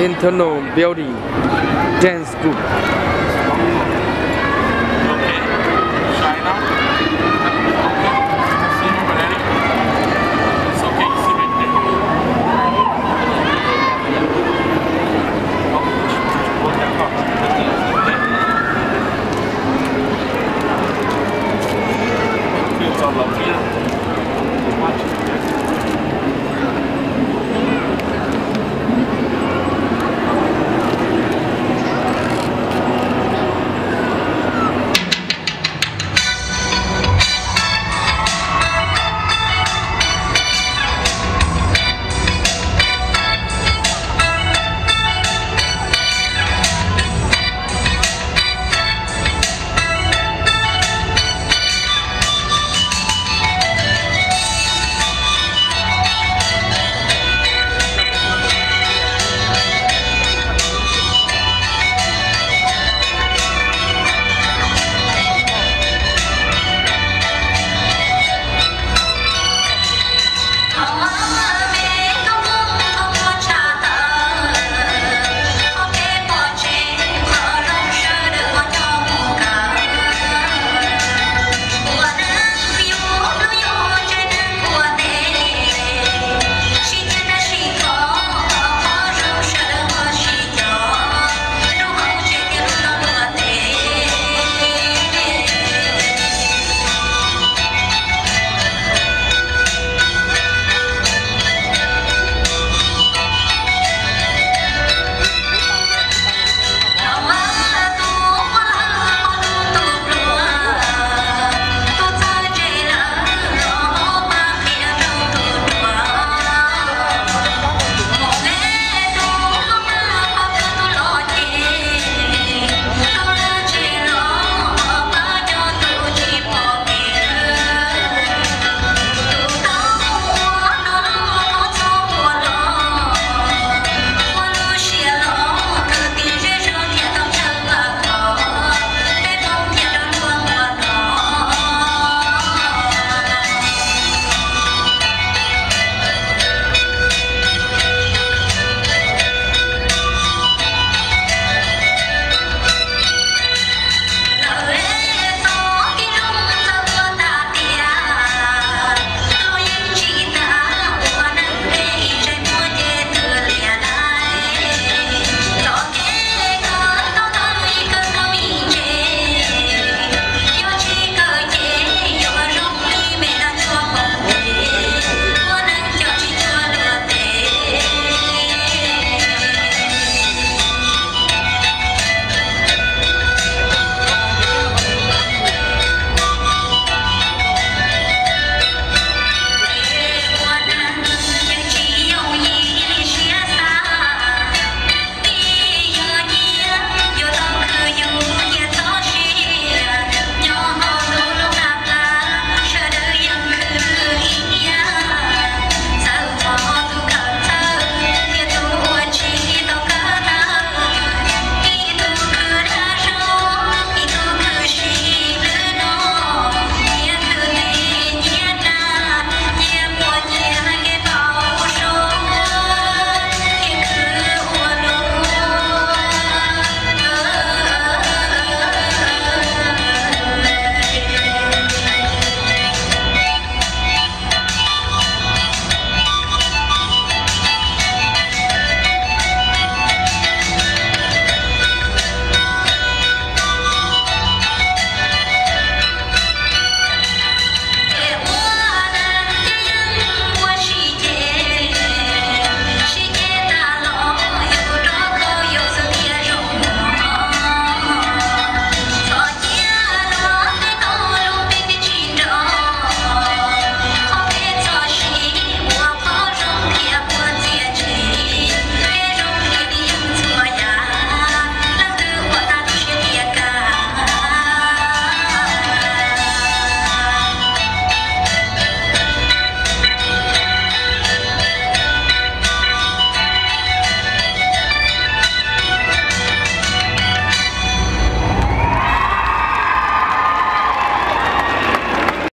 internal building dance group.